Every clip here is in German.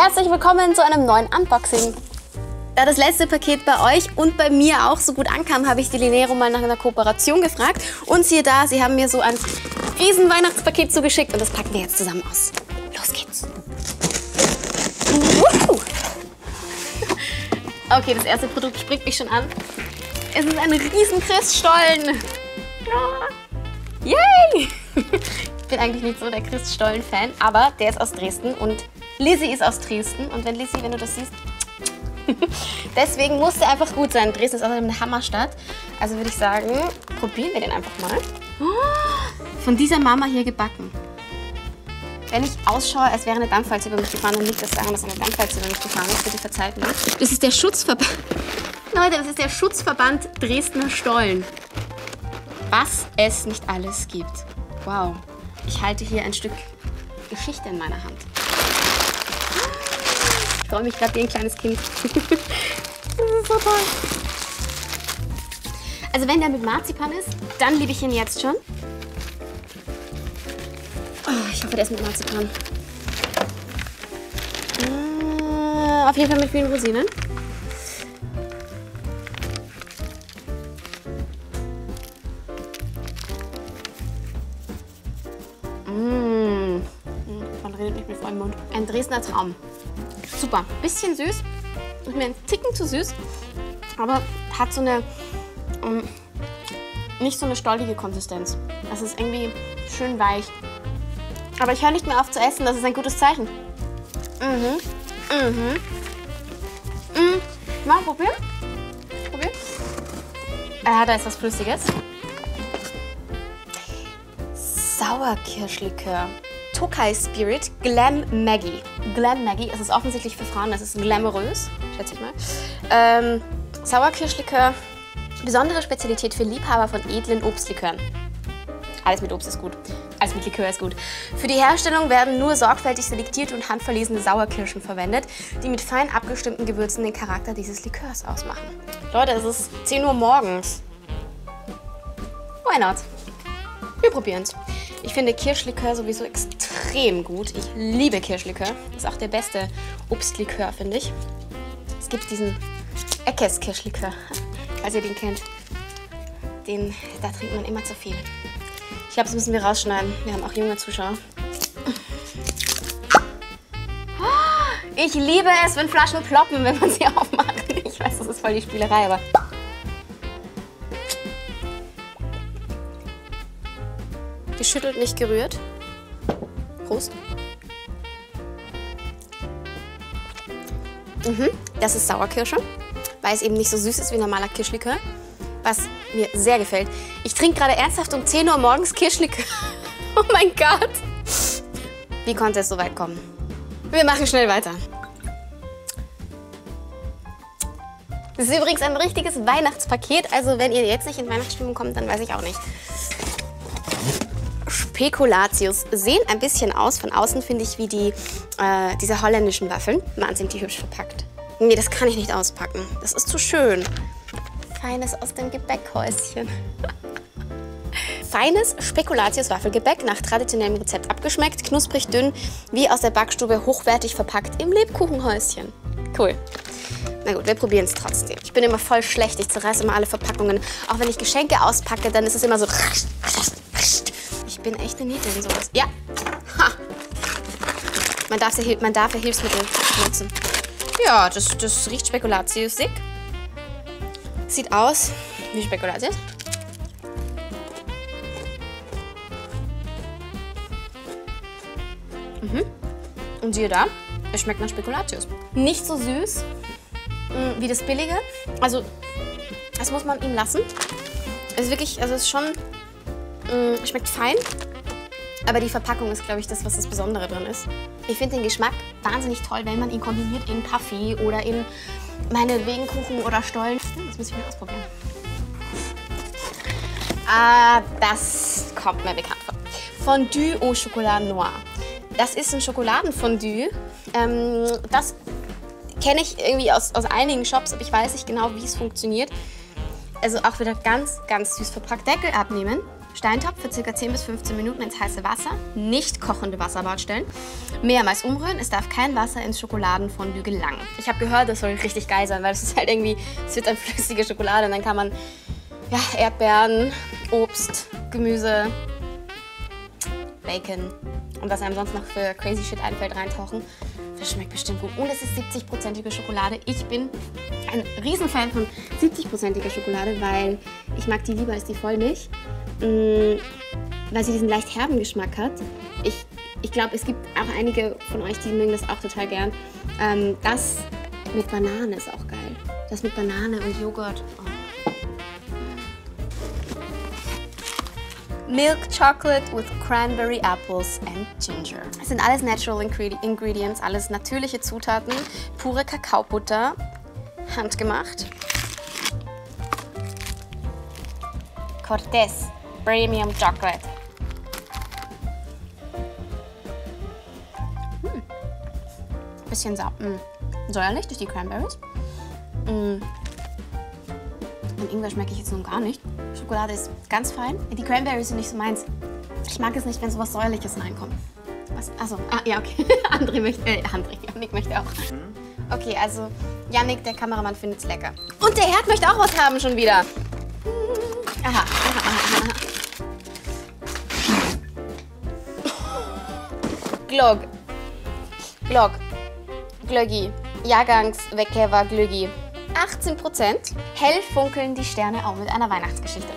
Herzlich willkommen zu einem neuen Unboxing. Da das letzte Paket bei euch und bei mir auch so gut ankam, habe ich die Linero mal nach einer Kooperation gefragt. Und siehe da, sie haben mir so ein riesen Weihnachtspaket zugeschickt und das packen wir jetzt zusammen aus. Los geht's. Okay, das erste Produkt springt mich schon an. Es ist ein riesen Christstollen. Yay! Ich bin eigentlich nicht so der Christstollen-Fan, aber der ist aus Dresden und Lizzie ist aus Dresden. Und wenn Lizzie, wenn du das siehst, deswegen muss der einfach gut sein. Dresden ist außerdem eine Hammerstadt. Also würde ich sagen, probieren wir den einfach mal. Von dieser Mama hier gebacken. Wenn ich ausschaue, als wäre eine Dampfwalze über mich gefahren, dann liegt das daran, dass eine Dampfwalze über mich gefahren ist. Bitte verzeiht mir. Das ist der Schutzverband. Leute, das ist der Schutzverband Dresdner Stollen. Was es nicht alles gibt. Wow. Ich halte hier ein Stück Geschichte in meiner Hand. Ich freue mich gerade wie ein kleines Kind. das ist so toll. Also wenn der mit Marzipan ist, dann liebe ich ihn jetzt schon. Oh, ich hoffe, der ist mit Marzipan. Äh, auf jeden Fall mit vielen Rosinen. Mmh. Man redet nicht mit vollem Mund. Ein Dresdner Traum. Super. Bisschen süß. Ist mir ein Ticken zu süß. Aber hat so eine. Um, nicht so eine stollige Konsistenz. Das ist irgendwie schön weich. Aber ich höre nicht mehr auf zu essen. Das ist ein gutes Zeichen. Mhm. Mhm. Mhm. Mal probieren. Probieren. Ah, da ist was Flüssiges. Sauerkirschlikör. Tokai Spirit Glam Maggie. Glam Maggie, es ist offensichtlich für Frauen, das ist glamourös, schätze ich mal. Ähm, Sauerkirschlikör, besondere Spezialität für Liebhaber von edlen Obstlikören. Alles mit Obst ist gut. Alles mit Likör ist gut. Für die Herstellung werden nur sorgfältig selektierte und handverlesene Sauerkirschen verwendet, die mit fein abgestimmten Gewürzen den Charakter dieses Likörs ausmachen. Leute, es ist 10 Uhr morgens. Why not? Wir probieren es. Ich finde Kirschlikör sowieso extrem gut. Ich liebe Kirschlikör. Ist auch der beste Obstlikör, finde ich. Es gibt diesen Eckes Kirschlikör, falls ihr den kennt. Den, da trinkt man immer zu viel. Ich glaube, das müssen wir rausschneiden. Wir haben auch junge Zuschauer. Ich liebe es, wenn Flaschen ploppen, wenn man sie aufmacht. Ich weiß, das ist voll die Spielerei, aber... Geschüttelt, nicht gerührt. Prost. Mhm, das ist Sauerkirsche, weil es eben nicht so süß ist wie normaler Kirschlikör, was mir sehr gefällt. Ich trinke gerade ernsthaft um 10 Uhr morgens Kirschlikör. Oh mein Gott. Wie konnte es so weit kommen? Wir machen schnell weiter. Das ist übrigens ein richtiges Weihnachtspaket, also wenn ihr jetzt nicht in Weihnachtsstimmung kommt, dann weiß ich auch nicht. Spekulatius sehen ein bisschen aus. Von außen finde ich wie die, äh, diese holländischen Waffeln. Mann, sind die hübsch verpackt. Nee, das kann ich nicht auspacken. Das ist zu schön. Feines aus dem Gebäckhäuschen. Feines Spekulatius-Waffelgebäck, nach traditionellem Rezept abgeschmeckt, knusprig dünn, wie aus der Backstube, hochwertig verpackt im Lebkuchenhäuschen. Cool. Na gut, wir probieren es trotzdem. Ich bin immer voll schlecht, ich zerreiße immer alle Verpackungen. Auch wenn ich Geschenke auspacke, dann ist es immer so... Bin echt eine Niete in sowas. Ja. Ha. Man darf, man darf ja Hilfsmittel nutzen. Ja, das, das riecht spekulatiusig. Sieht aus wie Spekulatius. Mhm. Und siehe da, es schmeckt nach Spekulatius. Nicht so süß mh, wie das billige. Also, das muss man ihm lassen. Es ist wirklich, also es ist schon, mh, schmeckt fein. Aber die Verpackung ist, glaube ich, das, was das Besondere drin ist. Ich finde den Geschmack wahnsinnig toll, wenn man ihn kombiniert in Kaffee oder in meinetwegen Kuchen oder Stollen. Das muss ich mal ausprobieren. Ah, das kommt mir bekannt vor. Fondue au Chocolat Noir. Das ist ein Schokoladenfondue. Ähm, das kenne ich irgendwie aus, aus einigen Shops, aber ich weiß nicht genau, wie es funktioniert. Also auch wieder ganz, ganz süß verpackt. Deckel abnehmen. Steintopf für ca. 10 bis 15 Minuten ins heiße Wasser, nicht kochende Wasserbad stellen. Mehrmals umrühren, es darf kein Wasser ins Schokoladenfondue gelangen. Ich habe gehört, das soll richtig geil sein, weil es ist halt irgendwie, es wird dann flüssige Schokolade und dann kann man ja, Erdbeeren, Obst, Gemüse, Bacon und was einem sonst noch für crazy shit einfällt reintauchen. Das schmeckt bestimmt gut. Und es ist 70-prozentige Schokolade. Ich bin ein Riesenfan von 70-prozentiger Schokolade, weil ich mag die lieber als die Vollmilch. Mm, weil sie diesen leicht herben Geschmack hat. Ich, ich glaube, es gibt auch einige von euch, die mögen das auch total gern. Ähm, das mit Banane ist auch geil. Das mit Banane und Joghurt. Oh. Milk Chocolate with Cranberry Apples and Ginger. Es sind alles Natural Ingredients, alles natürliche Zutaten, pure Kakaobutter, handgemacht. Cortez Premium Chocolate. Hm. Bisschen sa mm. säuerlich durch die Cranberries. Mm. Den Ingwer schmecke ich jetzt nun gar nicht. Schokolade ist ganz fein. Die Cranberries sind nicht so meins. Ich mag es nicht, wenn so was Säuerliches reinkommt. Was? Achso, ah, ja, okay. André möchte, äh, André, Janik möchte auch. Mhm. Okay, also Janik, der Kameramann, findet es lecker. Und der Herd möchte auch was haben schon wieder. Aha, aha, aha, aha. Glog. Glog. Glöggi. Jahrgangswecklever Glöggi. 18%. Hell funkeln die Sterne auch mit einer Weihnachtsgeschichte.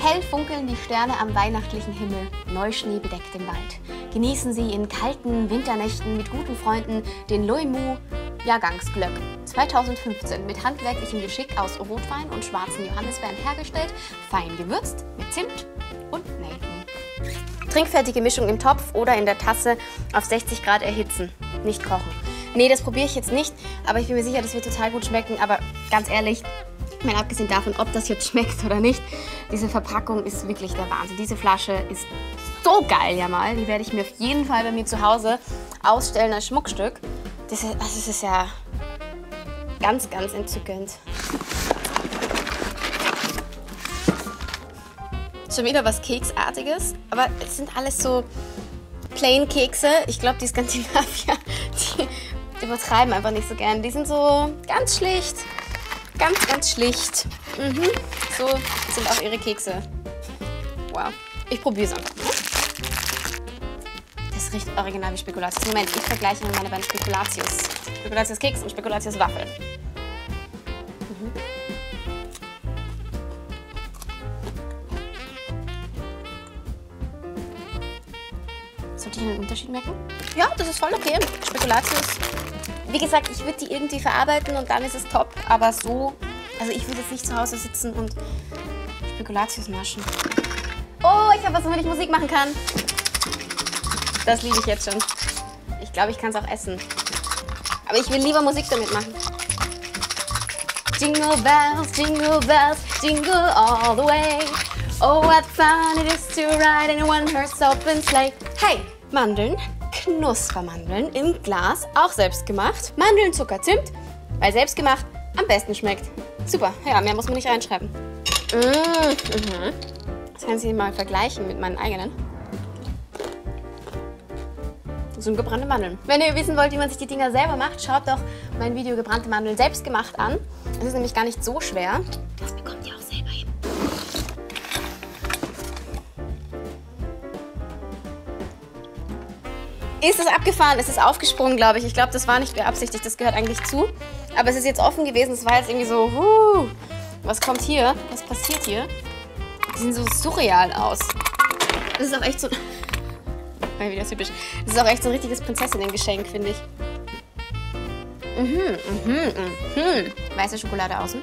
Hell funkeln die Sterne am weihnachtlichen Himmel, Neuschnee bedeckt den Wald. Genießen Sie in kalten Winternächten mit guten Freunden den Loimu Jahrgangsglöck 2015 mit handwerklichem Geschick aus Rotwein und schwarzen Johannisbeeren hergestellt, fein gewürzt mit Zimt und Nelken. Trinkfertige Mischung im Topf oder in der Tasse auf 60 Grad erhitzen, nicht kochen. Nee, das probiere ich jetzt nicht, aber ich bin mir sicher, das wird total gut schmecken. Aber ganz ehrlich, mal abgesehen davon, ob das jetzt schmeckt oder nicht, diese Verpackung ist wirklich der Wahnsinn. Diese Flasche ist so geil ja mal. Die werde ich mir auf jeden Fall bei mir zu Hause ausstellen als Schmuckstück. Das ist, also das ist ja ganz, ganz entzückend. Schon wieder was Keksartiges, aber es sind alles so Plain Kekse. Ich glaube, die Skandinavier, die übertreiben einfach nicht so gern. Die sind so ganz schlicht. Ganz, ganz schlicht. Mhm. So sind auch ihre Kekse. Wow. Ich probiere es einfach. Das riecht original wie Spekulatius. Moment, ich vergleiche meine beiden Spekulatius. Spekulatius Keks und Spekulatius Waffel. Mhm. Ich einen Unterschied merken? Ja, das ist voll okay. Spekulatius wie gesagt, ich würde die irgendwie verarbeiten und dann ist es top. Aber so, also ich würde jetzt nicht zu Hause sitzen und Spekulatius naschen. Oh, ich habe was, womit ich Musik machen kann. Das liebe ich jetzt schon. Ich glaube, ich kann es auch essen. Aber ich will lieber Musik damit machen. Jingle bells, jingle bells, jingle all the way. Oh, what fun it is to ride in one-horse open sleigh. Hey, Mandeln, Knuspermandeln im Glas, auch selbst gemacht. Mandeln, Zucker, Zimt, weil selbst gemacht am besten schmeckt. Super, ja, mehr muss man nicht reinschreiben. Mmh. Das kann ich mal vergleichen mit meinen eigenen. Das sind gebrannte Mandeln. Wenn ihr wissen wollt, wie man sich die Dinger selber macht, schaut doch mein Video gebrannte Mandeln selbst gemacht an. Das ist nämlich gar nicht so schwer. Das bekommt ist es abgefahren, es ist aufgesprungen, glaube ich. Ich glaube, das war nicht beabsichtigt, das gehört eigentlich zu. Aber es ist jetzt offen gewesen, es war jetzt irgendwie so, huh, was kommt hier? Was passiert hier? Die sehen so surreal aus. Das ist auch echt so, mal wieder typisch. Das ist auch echt so ein richtiges Prinzessinnen-Geschenk, finde ich. Mhm, mhm, mhm. Weiße Schokolade außen.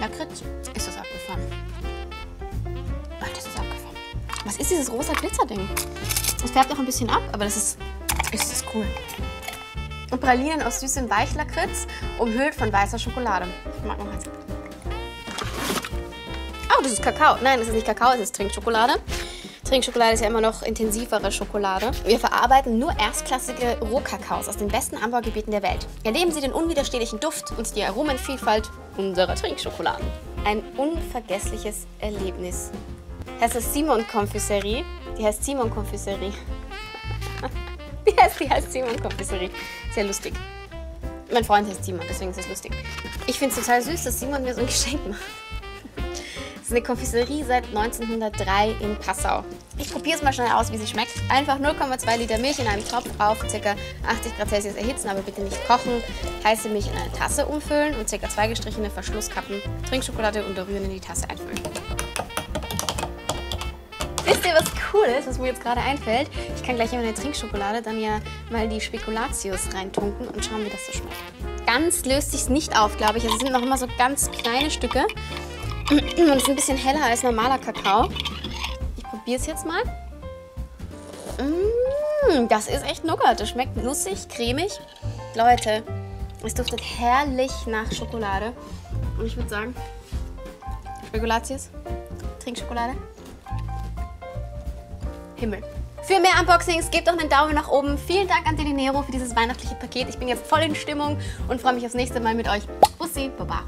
Lakritz. Was ist dieses rosa Glitzerding? Es färbt noch ein bisschen ab, aber das ist, ist das cool. Und Pralinen aus süßem Weichlakritz, umhüllt von weißer Schokolade. Ich mag noch eins. Oh, das ist Kakao. Nein, das ist nicht Kakao, es ist Trinkschokolade. Trinkschokolade ist ja immer noch intensivere Schokolade. Wir verarbeiten nur erstklassige Rohkakaos aus den besten Anbaugebieten der Welt. Erleben Sie den unwiderstehlichen Duft und die Aromenvielfalt unserer Trinkschokoladen. ein unvergessliches Erlebnis. Heißt das Simon Confiserie? Die heißt Simon Confiserie. die heißt, die heißt Simon Confiserie. Sehr lustig. Mein Freund heißt Simon, deswegen ist es lustig. Ich finde es total süß, dass Simon mir so ein Geschenk macht. Das ist eine Konfiserie seit 1903 in Passau. Ich probiere es mal schnell aus, wie sie schmeckt. Einfach 0,2 Liter Milch in einem Topf auf ca. 80 Grad Celsius erhitzen, aber bitte nicht kochen. Heiße Milch in eine Tasse umfüllen und ca. zwei gestrichene Verschlusskappen Trinkschokolade unterrühren in die Tasse einfüllen. Wisst ihr, was cool ist, was mir jetzt gerade einfällt? Ich kann gleich in meine Trinkschokolade dann ja mal die Spekulatius reintunken und schauen, wie das so schmeckt. Ganz löst sich es nicht auf, glaube ich. Also es sind noch immer so ganz kleine Stücke. Und es ist ein bisschen heller als normaler Kakao. Ich probiere es jetzt mal. Mmh, das ist echt Nougat. Das schmeckt nussig, cremig. Leute, es duftet herrlich nach Schokolade. Und ich würde sagen, Spekulatius, Trinkschokolade. Himmel. Für mehr Unboxings gebt doch einen Daumen nach oben. Vielen Dank an Delinero für dieses weihnachtliche Paket. Ich bin jetzt voll in Stimmung und freue mich aufs nächste Mal mit euch. Bussi, Baba.